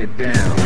get down.